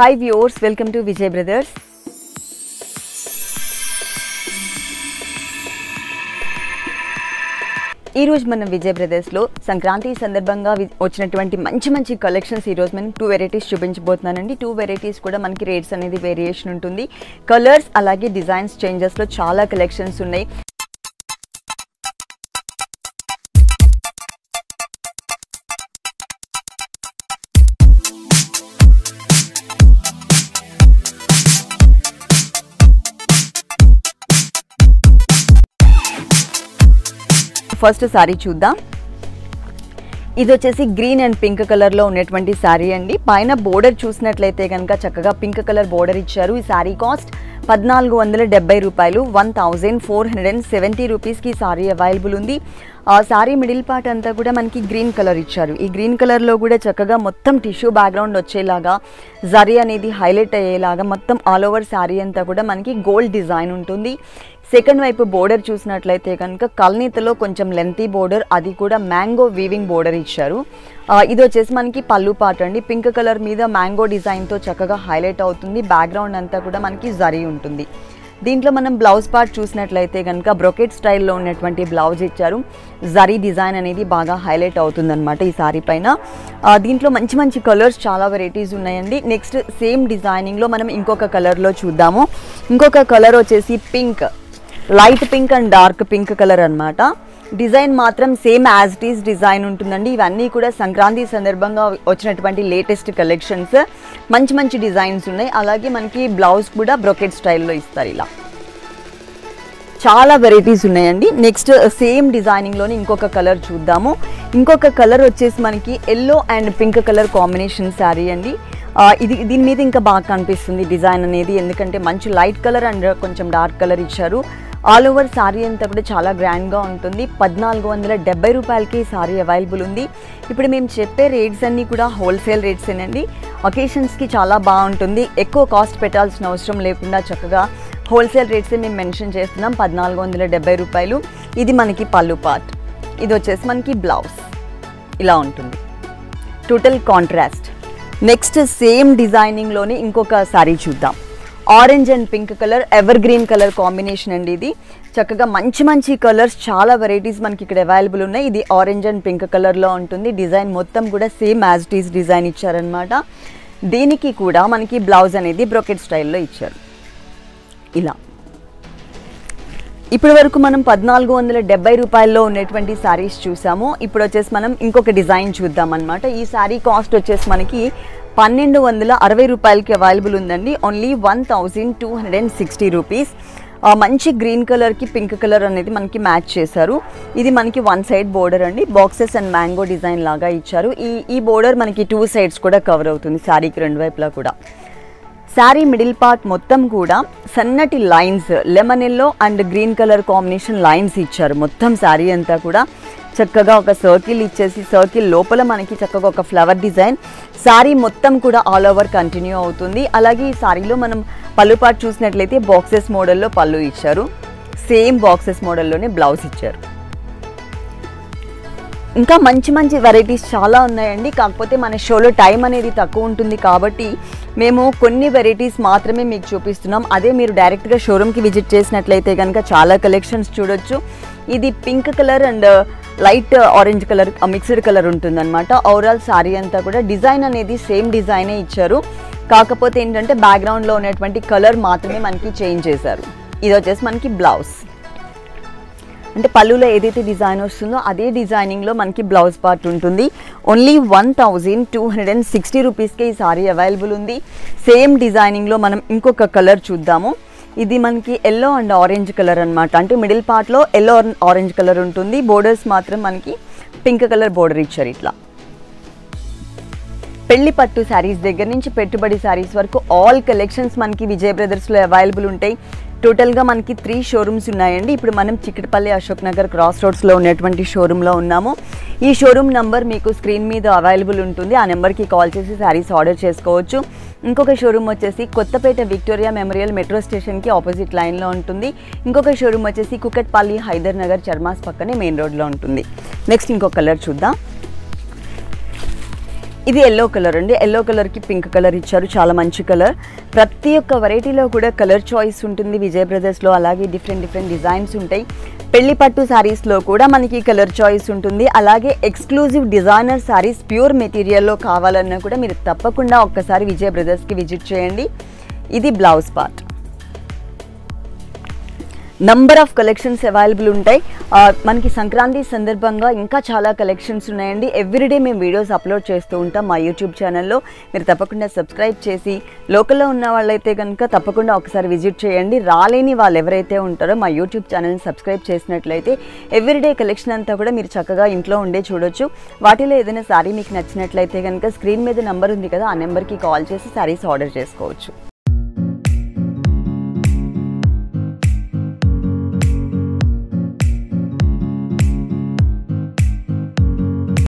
Hi viewers welcome to Vijay brothers ఈ రోజు మనం విజయ్ బ్రదర్స్లో సంక్రాంతి సందర్భంగా వి- వచ్చినటువంటి మంచి మంచి కలెక్షన్స్ ఈరోజు రోజు మనం టూ వెరైటీస్ చూపించబోతున్నానండి. టూ వెరైటీస్ కూడా మనకి రేట్స్ అనేది వేరియేషన్ ఉంటుంది. కలర్స్ అలాగే డిజైన్స్ చేంజెస్లో చాలా కలెక్షన్స్ ఉన్నాయి. ఫస్ట్ శారీ చూద్దాం. ఇది వచ్చేసి గ్రీన్ అండ్ పింక్ కలర్లో ఉన్నటువంటి శారీ అండి. పైన బోర్డర్ చూసినట్లయితే కనుక చక్కగా పింక్ కలర్ బోర్డర్ ఇచ్చారు. ఈ శారీ కాస్ట్ పద్నాలుగు వందల డెబ్బై రూపాయలు one thousand four hundred and seventy రూపీస్కి శారీ అవైలబుల్ ఉంది. ఆ శారీ మిడిల్ పార్ట్ అంతా కూడా మనకి గ్రీన్ కలర్ ఇచ్చారు. ఈ గ్రీన్ కలర్లో కూడా చక్కగా మొత్తం టిష్యూ బ్యాక్గ్రౌండ్ వచ్చేలాగా జరీ అనేది హైలైట్ అయ్యేలాగా మొత్తం ఆల్ ఓవర్ శారీ అంతా కూడా మనకి గోల్డ్ డిజైన్ ఉంటుంది. సెకండ్ వైపు బోర్డర్ చూసినట్లయితే కనుక కల్నీతలో కొంచెం లెంతీ బోర్డర్ అది కూడా మ్యాంగో వీవింగ్ బోర్డర్ ఇచ్చారు. ఇది వచ్చేసి మనకి పళ్ళు పాట అండి. పింక్ కలర్ మీద మ్యాంగో డిజైన్తో చక్కగా హైలైట్ అవుతుంది. బ్యాక్గ్రౌండ్ అంతా కూడా మనకి జరీ ఉంటుంది. దీంట్లో మనం బ్లౌజ్ పార్ట్ చూసినట్లయితే కనుక బ్రొకెట్ స్టైల్లో ఉన్నటువంటి బ్లౌజ్ ఇచ్చారు. జరీ డిజైన్ అనేది బాగా హైలైట్ అవుతుందన్నమాట ఈ సారీ పైన. దీంట్లో మంచి మంచి కలర్స్ చాలా వెరైటీస్ ఉన్నాయండి. నెక్స్ట్ సేమ్ డిజైనింగ్లో మనం ఇంకొక కలర్లో చూద్దాము. ఇంకొక కలర్ వచ్చేసి pink. Light pink and dark pink colour అనమాట డిజైన్ మాత్రం same as it is design ఉంటుందండి. ఇవన్నీ కూడా సంక్రాంతి సందర్భంగా వచ్చినటువంటి లేటెస్ట్ కలెక్షన్స్ మంచి మంచి డిజైన్స్ ఉన్నాయి. అలాగే మనకి బ్లౌజ్ కూడా బ్రొకెట్ స్టైల్లో ఇస్తారు ఇలా. చాలా వెరైటీస్ ఉన్నాయండి. నెక్స్ట్ సేమ్ డిజైనింగ్లోని ఇంకొక కలర్ చూద్దాము. ఇంకొక కలర్ వచ్చేసి మనకి yellow and pink colour combination sari అండి. ఇది దీని మీద ఇంకా బాగా కనిపిస్తుంది డిజైన్ అనేది. ఎందుకంటే మంచి లైట్ కలర్ అండ్ కొంచెం డార్క్ కలర్ ఇచ్చారు. ఆల్ ఓవర్ శారీ అంతా కూడా చాలా గ్రాండ్గా ఉంటుంది. పద్నాలుగు వందల డెబ్బై రూపాయలకి శారీ అవైలబుల్ ఉంది. ఇప్పుడు మేము చెప్పే రేట్స్ అన్నీ కూడా హోల్సేల్ రేట్సేనండి ఒకేషన్స్కి చాలా బాగుంటుంది. ఎక్కువ కాస్ట్ పెట్టాల్సిన అవసరం లేకుండా చక్కగా హోల్సేల్ రేట్సే మేము మెన్షన్ చేస్తున్నాం. పద్నాలుగు వందల డెబ్బై రూపాయలు. ఇది మనకి పళ్ళు పార్ట్. ఇది వచ్చేసి మనకి బ్లౌజ్. ఇలా ఉంటుంది. టోటల్ కాంట్రాస్ట్ నెక్స్ట్ సేమ్ డిజైనింగ్లోనే ఇంకొక శారీ చూద్దాం. Orange and pink colour evergreen colour combination అండి ఇది. చక్కగా మంచి మంచి కలర్స్ చాలా వెరైటీస్ మనకి ఇక్కడ అవైలబుల్ ఉన్నాయి. ఇది ఆరెంజ్ అండ్ పింక్ కలర్లో ఉంటుంది. డిజైన్ మొత్తం కూడా సేమ్ యాజ్ ఇట్ డిజైన్ ఇచ్చారనమాట దీనికి కూడా మనకి బ్లౌజ్ అనేది బ్రొకెట్ స్టైల్లో ఇచ్చారు. ఇలా. ఇప్పటి వరకు మనం పద్నాలుగు వందల డెబ్బై రూపాయల్లో ఉన్నటువంటి శారీస్ చూసాము. ఇప్పుడు వచ్చేసి మనం ఇంకొక డిజైన్ చూద్దాం అనమాట ఈ శారీ కాస్ట్ వచ్చేసి మనకి పన్నెండు వందల అరవై రూపాయలకి అవైలబుల్ ఉందండి. Only one thousand two hundred and sixty rupees మంచి గ్రీన్ కలర్కి పింక్ కలర్ అనేది మనకి మ్యాచ్ చేశారు. ఇది మనకి వన్ సైడ్ బోర్డర్ అండి. బాక్సెస్ అండ్ మ్యాంగో డిజైన్ లాగా ఇచ్చారు. ఈ ఈ బోర్డర్ మనకి టూ సైడ్స్ కూడా కవర్ అవుతుంది. శారీకి రెండు వైపులా కూడా. శారీ మిడిల్ పార్ట్ మొత్తం కూడా సన్నటి lines lemon yellow and green colour combination lines ఇచ్చారు. మొత్తం శారీ అంతా కూడా. చక్కగా ఒక సర్కిల్ ఇచ్చేసి సర్కిల్ లోపల మనకి చక్కగా ఒక ఫ్లవర్ డిజైన్ శారీ మొత్తం కూడా ఆల్ ఓవర్ కంటిన్యూ అవుతుంది. అలాగే ఈ శారీలో మనం పళ్ళు పార్ట్ చూసినట్లయితే బాక్సెస్ మోడల్లో పళ్ళు ఇచ్చారు. సేమ్ బాక్సెస్ మోడల్లోనే బ్లౌజ్ ఇచ్చారు. ఇంకా మంచి మంచి వెరైటీస్ చాలా ఉన్నాయండి. కాకపోతే మన షోలో టైం అనేది తక్కువ ఉంటుంది కాబట్టి మేము కొన్ని వెరైటీస్ మాత్రమే మీకు చూపిస్తున్నాం. అదే మీరు డైరెక్ట్గా షోరూమ్కి విజిట్ చేసినట్లయితే కనుక చాలా కలెక్షన్స్ చూడొచ్చు. ఇది pink colour and uh, light uh, orange colour mixed colour ఉంటుందన్నమాట. ఓవరాల్ శారీ అంతా కూడా డిజైన్ అనేది సేమ్ డిజైనే ఇచ్చారు. కాకపోతే ఏంటంటే బ్యాక్గ్రౌండ్లో ఉన్నటువంటి కలర్ మాత్రమే మనకి చేంజ్ చేశారు. ఇది వచ్చేసి మనకి బ్లౌజ్. అంటే పళ్ళులో ఏదైతే డిజైన్ వస్తుందో అదే డిజైనింగ్లో మనకి బ్లౌజ్ పార్ట్ ఉంటుంది. Only one thousand two hundred and sixty రూపీస్కే ఈ సారీ అవైలబుల్ ఉంది. సేమ్ డిజైనింగ్లో మనం ఇంకొక కలర్ చూద్దాము. ఇది మనకి ఎల్లో అండ్ ఆరెంజ్ కలర్ అన్నమాట. అంటే మిడిల్ పార్ట్లో ఎల్లో ఆరెంజ్ కలర్ ఉంటుంది. బోర్డర్స్ మాత్రం మనకి పింక్ కలర్ బోర్డర్ ఇచ్చారు ఇట్లా. పెళ్ళి పట్టు శారీస్ దగ్గర నుంచి పెట్టుబడి శారీస్ వరకు ఆల్ కలెక్షన్స్ మనకి విజయ బ్రదర్స్లో అవైలబుల్ ఉంటాయి. టోటల్గా మనకి త్రీ షోరూమ్స్ ఉన్నాయండి. ఇప్పుడు మనం చిక్కటపల్లి అశోక్ నగర్ క్రాస్ రోడ్స్లో ఉన్నటువంటి షోరూంలో ఉన్నాము. ఈ షోరూమ్ నంబర్ మీకు స్క్రీన్ మీద అవైలబుల్ ఉంటుంది. ఆ నెంబర్కి కాల్ చేసి శారీస్ ఆర్డర్ చేసుకోవచ్చు. ఇంకొక షోరూమ్ వచ్చేసి కొత్తపేట విక్టోరియా మెమోరియల్ మెట్రో స్టేషన్కి ఆపోజిట్ లైన్లో ఉంటుంది. ఇంకొక షోరూమ్ వచ్చేసి కుకట్పల్లి హైదర్ నగర్ చర్మాస్ పక్కనే మెయిన్ రోడ్లో ఉంటుంది. నెక్స్ట్ ఇంకొక కలర్ చూద్దాం. ఇది ఎల్లో కలర్ అండి. ఎల్లో కలర్కి పింక్ కలర్ ఇచ్చారు. చాలా మంచి కలర్ ప్రతి ఒక్క వెరైటీలో కూడా కలర్ చాయిస్ ఉంటుంది. విజయ్ బ్రదర్స్లో అలాగే డిఫరెంట్ డిఫరెంట్ డిజైన్స్ ఉంటాయి. పెళ్ళి పట్టు శారీస్లో కూడా మనకి కలర్ చాయిస్ ఉంటుంది. అలాగే ఎక్స్క్లూజివ్ డిజైనర్ శారీస్ ప్యూర్ మెటీరియల్లో కావాలన్నా కూడా మీరు తప్పకుండా ఒక్కసారి విజయ్ బ్రదర్స్కి విజిట్ చేయండి. ఇది blouse part number of collections available ఉంటాయి. మనకి సంక్రాంతి సందర్భంగా ఇంకా చాలా కలెక్షన్స్ ఉన్నాయండి. ఎవ్రీడే మేము వీడియోస్ అప్లోడ్ చేస్తూ ఉంటాం మా యూట్యూబ్ ఛానల్లో. మీరు తప్పకుండా సబ్స్క్రైబ్ చేసి లోకల్లో ఉన్న వాళ్ళైతే కనుక తప్పకుండా ఒకసారి విజిట్ చేయండి. రాలేని వాళ్ళు ఎవరైతే ఉంటారో మా యూట్యూబ్ ఛానల్ని సబ్స్క్రైబ్ చేసినట్లయితే ఎవ్రీడే కలెక్షన్ అంతా కూడా మీరు చక్కగా ఇంట్లో ఉండే చూడొచ్చు. వాటిలో ఏదైనా శారీ మీకు నచ్చినట్లయితే కనుక స్క్రీన్ మీద నెంబర్ ఉంది కదా ఆ నెంబర్కి కాల్ చేసి శారీస్ ఆర్డర్ చేసుకోవచ్చు.